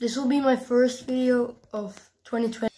This will be my first video of 2020.